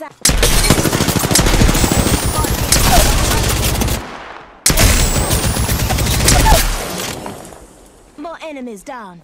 inside. More enemies down.